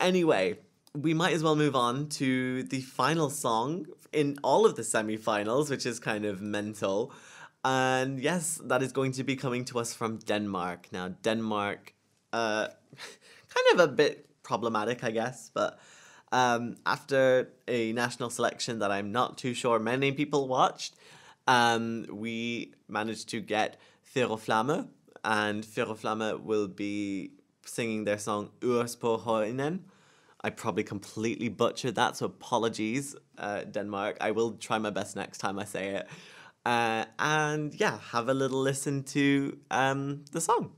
Anyway, we might as well move on to the final song in all of the semi-finals, which is kind of mental. And yes, that is going to be coming to us from Denmark. Now, Denmark, uh, kind of a bit problematic, I guess, but um, after a national selection that I'm not too sure many people watched, um, we managed to get Flamme, and Flamme will be singing their song Urs på. I probably completely butchered that, so apologies, uh, Denmark. I will try my best next time I say it. Uh, and yeah, have a little listen to um, the song.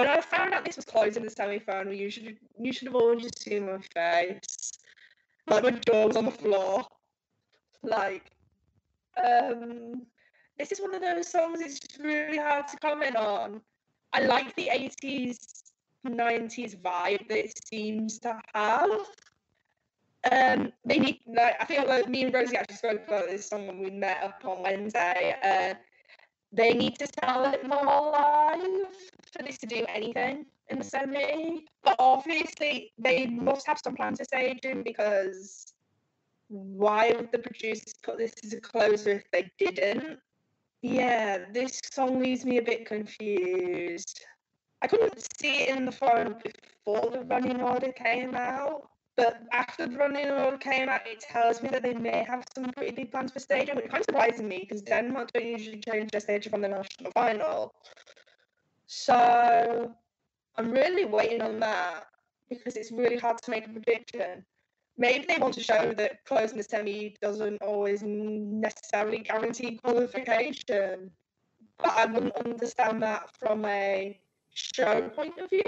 When I found out this was closing the semi-final, you should you should have all just seen my face. Like my jaw was on the floor. Like, um, this is one of those songs. It's just really hard to comment on. I like the eighties, nineties vibe that it seems to have. Um, they need like I think like, me and Rosie actually spoke about this song when we met up on Wednesday. Uh, they need to tell it more live for this to do anything in the semi. But obviously, they must have some plans for staging because why would the producers put this as a closer if they didn't? Yeah, this song leaves me a bit confused. I couldn't see it in the phone before the running order came out. But after the running order came out, it tells me that they may have some pretty big plans for staging, which kind of surprises me because Denmark don't usually change their stage from the national final. So I'm really waiting on that because it's really hard to make a prediction. Maybe they want to show that closing the semi doesn't always necessarily guarantee qualification. But I wouldn't understand that from a show point of view.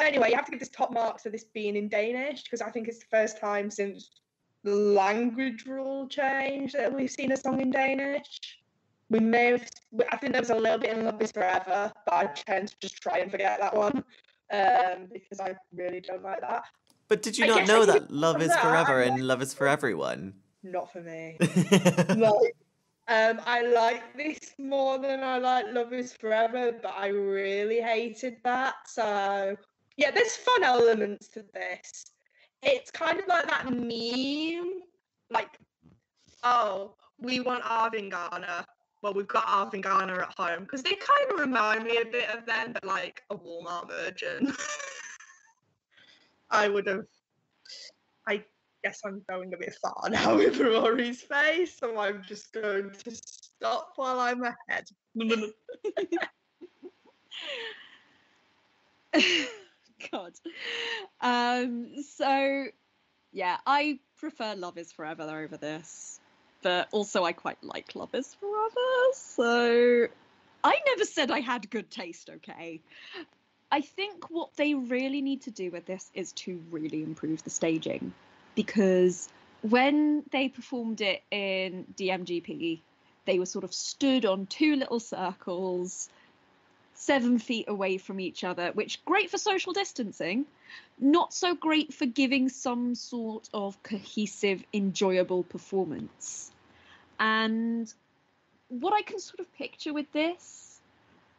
Anyway, you have to give this top marks for this being in Danish because I think it's the first time since the language rule change that we've seen a song in Danish. We may have, I think there was a little bit in Love is Forever, but I tend to just try and forget that one um, because I really don't like that. But did you I not know that love is that. forever and love is for everyone? Not for me. like, um, I like this more than I like Love Is Forever, but I really hated that. So yeah, there's fun elements to this. It's kind of like that meme, like, oh, we want Arvin Garner. Well, we've got Arvin Garner at home because they kind of remind me a bit of them, but like a Walmart version. I would have. I guess I'm going a bit far now with Rory's face, so I'm just going to stop while I'm ahead. God. Um, so yeah, I prefer Love is Forever over this. But also I quite like Love is Forever, so I never said I had good taste, okay? I think what they really need to do with this is to really improve the staging. Because when they performed it in DMGP, they were sort of stood on two little circles seven feet away from each other, which great for social distancing, not so great for giving some sort of cohesive, enjoyable performance. And what I can sort of picture with this,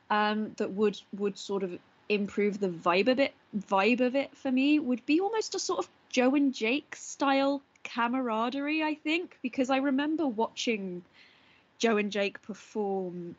um, that would would sort of improve the vibe of it, vibe of it for me, would be almost a sort of Joe and Jake style camaraderie. I think because I remember watching Joe and Jake perform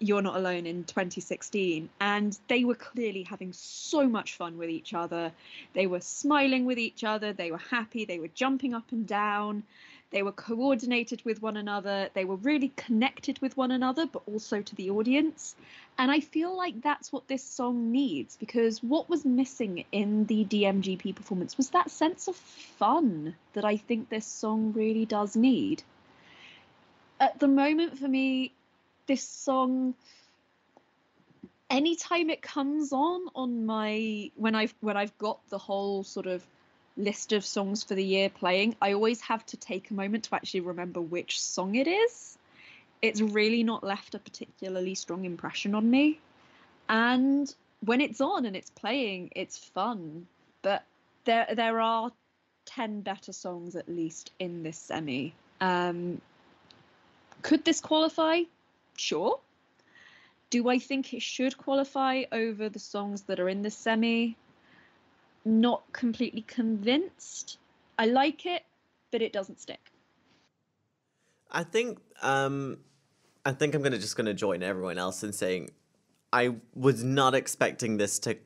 you're Not Alone in 2016, and they were clearly having so much fun with each other. They were smiling with each other, they were happy, they were jumping up and down, they were coordinated with one another, they were really connected with one another, but also to the audience. And I feel like that's what this song needs because what was missing in the DMGP performance was that sense of fun that I think this song really does need. At the moment, for me, this song anytime it comes on on my when I've when I've got the whole sort of list of songs for the year playing, I always have to take a moment to actually remember which song it is. it's really not left a particularly strong impression on me. And when it's on and it's playing, it's fun. But there there are ten better songs at least in this semi. Um, could this qualify? Sure. Do I think it should qualify over the songs that are in the semi? Not completely convinced. I like it, but it doesn't stick. I think um, I think I'm gonna just gonna join everyone else in saying I was not expecting this to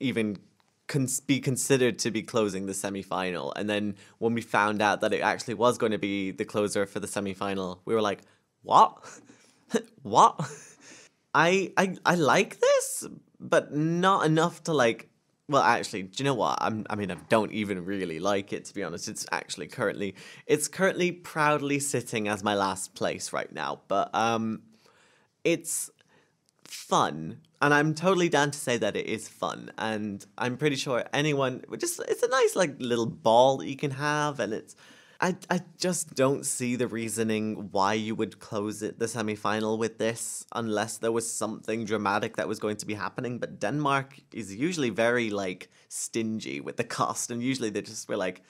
even cons- be considered to be closing the semi final, and then when we found out that it actually was going to be the closer for the semi final, we were like, "What? what?" I I I like this, but not enough to like well, actually, do you know what? I'm, I mean, I don't even really like it to be honest. It's actually currently, it's currently proudly sitting as my last place right now. But um, it's fun, and I'm totally down to say that it is fun. And I'm pretty sure anyone, just it's a nice like little ball that you can have, and it's I, I just don't see the reasoning why you would close it the semi final with this unless there was something dramatic that was going to be happening. But Denmark is usually very like stingy with the cost, and usually they just were like,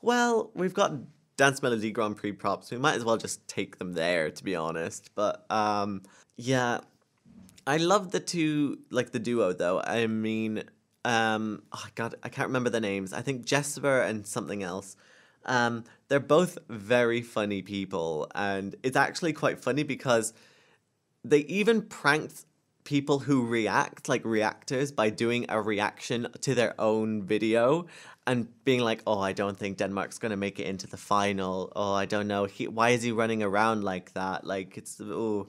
well, we've got Dansk Melodi Grand Prix props. We might as well just take them there, to be honest. But um, yeah, I love the two like the duo though. I mean, um, oh God, I can't remember the names. I think Jesper and something else. Um, they're both very funny people, and it's actually quite funny because they even pranked people who react, like reactors, by doing a reaction to their own video and being like, "Oh, I don't think Denmark's gonna make it into the final. Oh, I don't know. He, why is he running around like that? Like it's oh."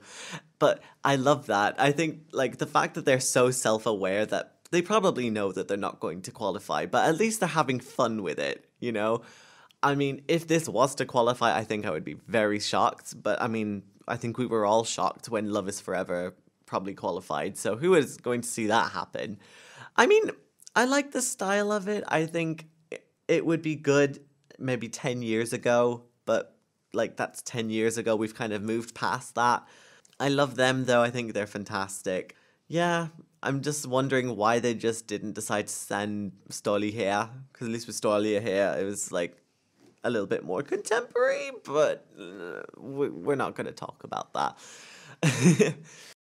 But I love that. I think like the fact that they're so self-aware that they probably know that they're not going to qualify, but at least they're having fun with it. You know. I mean, if this was to qualify, I think I would be very shocked. But I mean, I think we were all shocked when Love is Forever probably qualified. So who is going to see that happen? I mean, I like the style of it. I think it would be good maybe 10 years ago, but like that's 10 years ago. We've kind of moved past that. I love them though. I think they're fantastic. Yeah, I'm just wondering why they just didn't decide to send Ståle here. Because at least with Ståle here, it was like a little bit more contemporary, but uh, we're not going to talk about that.